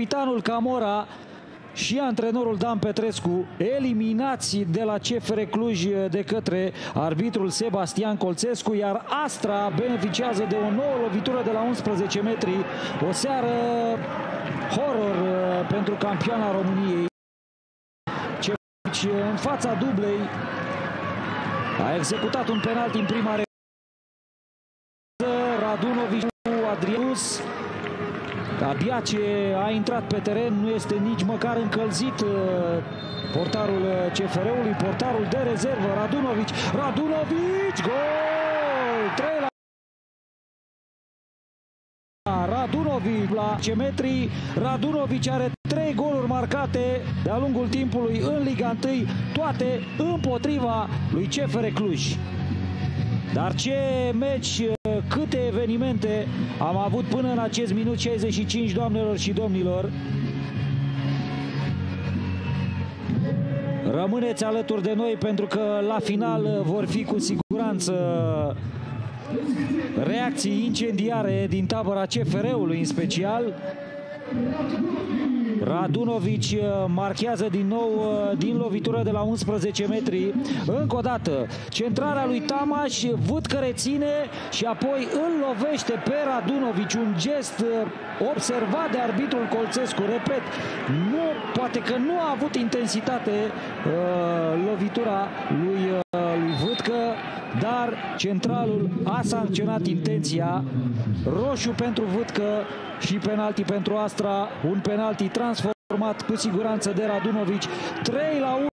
capitanul Camora și antrenorul Dan Petrescu eliminați de la CFR Cluj de către arbitrul Sebastian Colțescu, iar Astra beneficiază de o nouă lovitură de la 11 metri. O seară horror uh, pentru campioana României. Ce în fața dublei a executat un penalti în prima Radunovic cu Adrius Abia ce a intrat pe teren, nu este nici măcar încălzit uh, portarul uh, CFR-ului, portarul de rezervă, Radunovic, Radunovic, gol! 3 la Radunovic la ce metri. Radunovic are trei goluri marcate de-a lungul timpului în Liga 1, toate împotriva lui CFR Cluj. Dar ce meci, câte evenimente am avut până în acest minut 65, doamnelor și domnilor. Rămâneți alături de noi pentru că la final vor fi cu siguranță reacții incendiare din tabăra CFR-ului în special. Radunovic uh, marchează din nou uh, din lovitură de la 11 metri. Încă o dată, centrarea lui Tamaș, văd că reține și apoi îl lovește pe Radunovic. Un gest uh, observat de arbitrul Colțescu. Repet, nu, poate că nu a avut intensitate uh, lovitura lui, uh, lui Vâtcă, dar centralul a sancționat intenția. Roșu pentru Vâtcă și penalti pentru Astra. Un penalti transformat cu siguranță de Radunovic. 3 la 1.